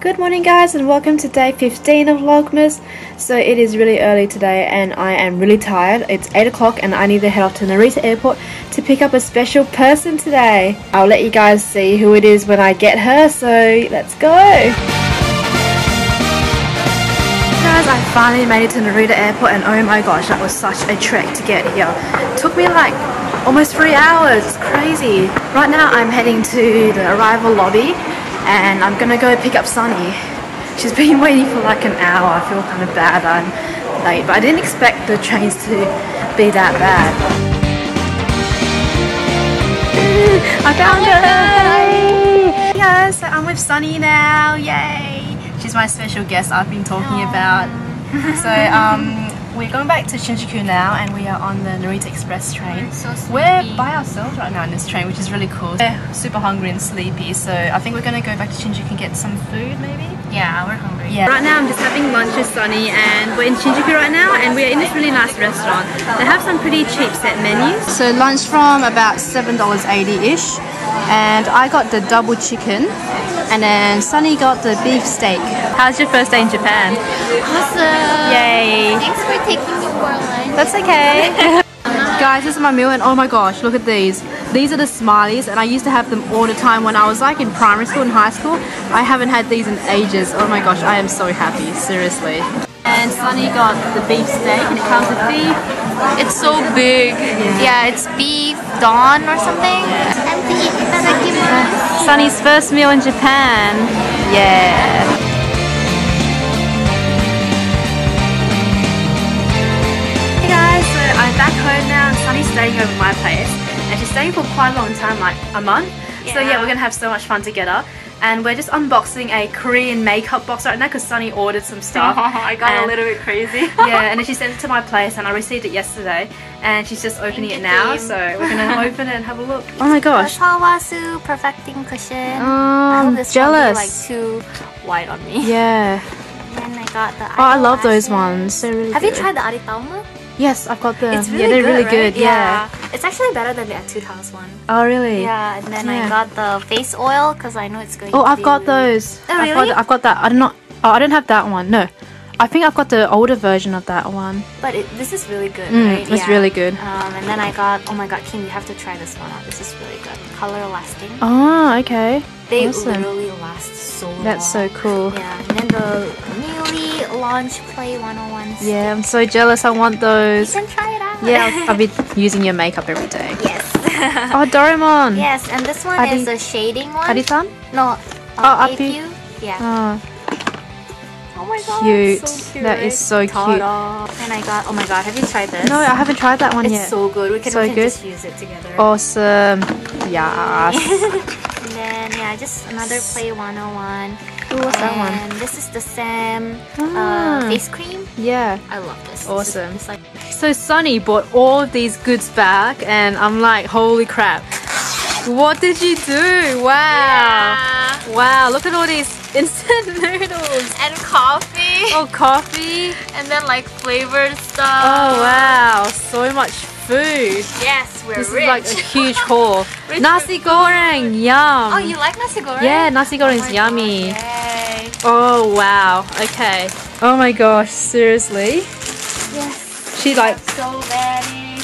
Good morning guys and welcome to day 15 of Vlogmas. So it is really early today and I am really tired. It's 8 o'clock and I need to head off to Narita airport to pick up a special person today. I'll let you guys see who it is when I get her so let's go! Guys, I finally made it to Narita airport and oh my gosh that was such a trek to get here. It took me like almost 3 hours, it's crazy. Right now I'm heading to the arrival lobby and I'm gonna go pick up Sunny. She's been waiting for like an hour. I feel kind of bad I'm late, but I didn't expect the trains to be that bad. I found her! Hey guys, so I'm with Sunny now, yay! She's my special guest I've been talking about. So um, we're going back to Shinjuku now and we are on the Narita Express train. So we're by ourselves right now in this train, which is really cool. We're super hungry and sleepy, so I think we're gonna go back to Shinjuku and get some food maybe? Yeah, we're hungry. Yeah. Right now I'm just having lunch with Sunny and we're in Shinjuku right now and we're in this really nice restaurant. They have some pretty cheap set menus. So lunch from about $7.80-ish and I got the double chicken and then Sunny got the beef steak. How's your first day in Japan? Awesome. Yay! For taking. That's okay. Guys, this is my meal and oh my gosh, look at these. These are the smileys and I used to have them all the time when I was like in primary school and high school. I haven't had these in ages. Oh my gosh, I am so happy, seriously. And Sunny got the beef steak and it comes with beef. It's so big. Yeah, it's beef don or something. Itadakimasu. Sunny's first meal in Japan. Yeah. Staying over my place. And she's staying for quite a long time, like a month. So yeah, Yeah. we're gonna have so much fun together. And we're just unboxing a Korean makeup box right now because Sunny ordered some stuff. I got a little bit crazy. yeah, and then she sent it to my place and I received it yesterday and she's just opening Thank it now team. so we're gonna open it and have a look. Oh my gosh. Tawasu perfecting cushion. Oh, I I'm hope this won't be, jealous. like too white on me. Yeah. And I got the. Oh, I love those ones. They're really Have good. you tried the Aritaum? Yes, I've got them. It's really yeah, they're good, really right? good. Yeah. It's actually better than the Etude House one. Oh, really? Yeah, and then Yeah. I got the face oil because I know it's going. Oh, to I've got really- those. Oh, I've really? got, I've got that. I don't know. Oh, I don't have that one. No. I think I've got the older version of that one. But it, this is really good, Mm, right? it's really good. Um, and then I got. Oh my God, Kim, you have to try this one out. This is really good. Color lasting. Oh, okay. they awesome. literally last so long. That's so cool. Yeah, and then the newly launched Play 101. stick. Yeah, I'm so jealous. I want You those. can try it out. Yeah, I'll, I'll be using your makeup every day. yes. Oh, Doraemon. yes, and this one Adi- is a shading one. Arisan? No. Oh, Uh, Api. Apu. Yeah. Oh, Oh my god. cute. So cute. That is so cute. And I got. Oh my god, have you tried this? no, I haven't tried that one It's yet. so good. We can, So we can good? just use it together. Awesome. Yes. And then yeah, just another Play 101. Ooh, what's that one? And this is the Sam Ah. uh, face cream. Yeah. I love this. Awesome. Like So Sunny bought all of these goods back and I'm like, holy crap. What did you do? Wow. Wow, look at all these instant noodles. and coffee. Oh, coffee. And then like flavored stuff. Oh, wow. So much food. Yes, we're This rich. is like a huge haul. Nasi goreng, yum. oh, you like nasi goreng? Yeah, nasi goreng is oh my yummy. God, yay. Oh, wow. Okay. Oh my gosh, seriously? Yes. She like So many.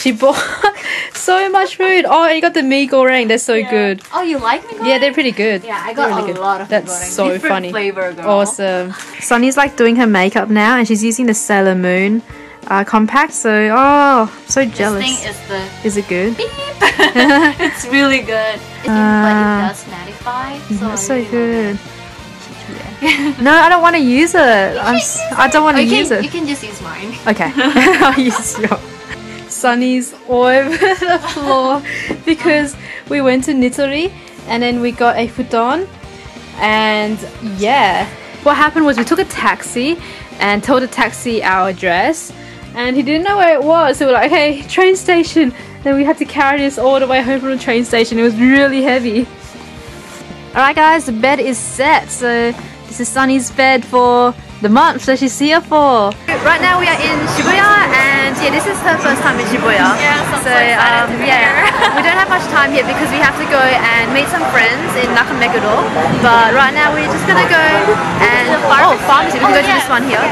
She bought so much food. Oh, and you got the mee goreng. They're so good. Oh, you like me? Yeah, they're pretty good. Yeah, I got really a good. lot of That's mee goreng. so Different funny. flavor, girl. Awesome. Sunny's like doing her makeup now, and she's using the Sailor Moon uh, compact. So, oh, so This jealous. thing is the Is it good? beep. it's really good. It, but Ah. it does mattify. So That's I so really good. it. No, I don't want to use it. I'm, s- I don't want to Oh, use can, it. You can just use mine. Okay, I'll use your. Sunny's all over the floor because we went to Nitori and then we got a futon and yeah. What happened was we took a taxi and told the taxi our address and he didn't know where it was. So we're like, okay, train station. Then we had to carry this all the way home from the train station. It was really heavy. Alright guys, the bed is set. So this is Sunny's bed for the month that she's here for. Right now we are in Shibuya and yeah, this is her first time in Shibuya. Yeah, so so um, yeah, we don't have much time yet because we have to go and meet some friends in Nakameguro. But right now we're just gonna go and oh pharmacy. We can go to this one here.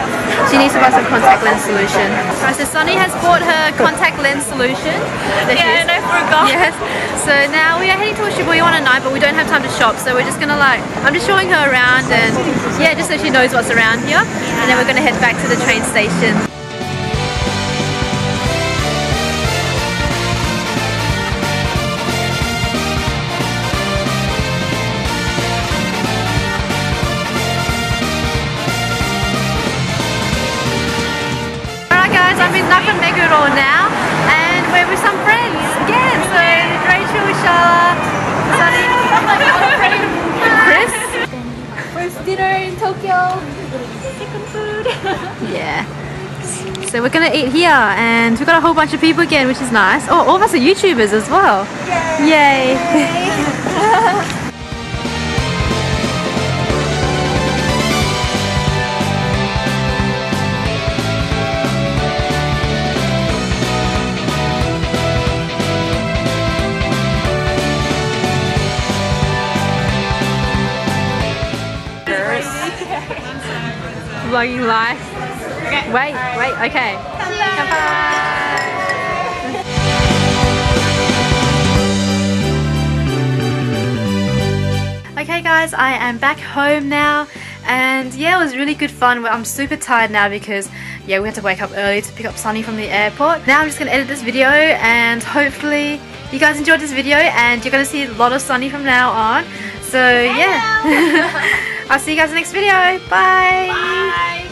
She needs to buy some contact lens solution. So Sunny has bought her contact lens solution. There Yeah, and I forgot. Yes. So now we are heading to Shibuya on a night, but we don't have time to shop. So we're just gonna like, I'm just showing her around and yeah, just so she knows what's around here. And then we're gonna head back to the train station. Tokyo. Second food. Yeah. So we're gonna eat here and we've got a whole bunch of people again, which is nice. Oh, all of us are YouTubers as well. Yay! Vlogging live. Wait, wait, okay. Bye. Okay guys, I am back home now and yeah, it was really good fun. I'm super tired now because yeah, we had to wake up early to pick up Sunny from the airport. Now I'm just gonna edit this video and hopefully you guys enjoyed this video and you're gonna see a lot of Sunny from now on. So yeah, I'll see you guys next video. Bye. Bye.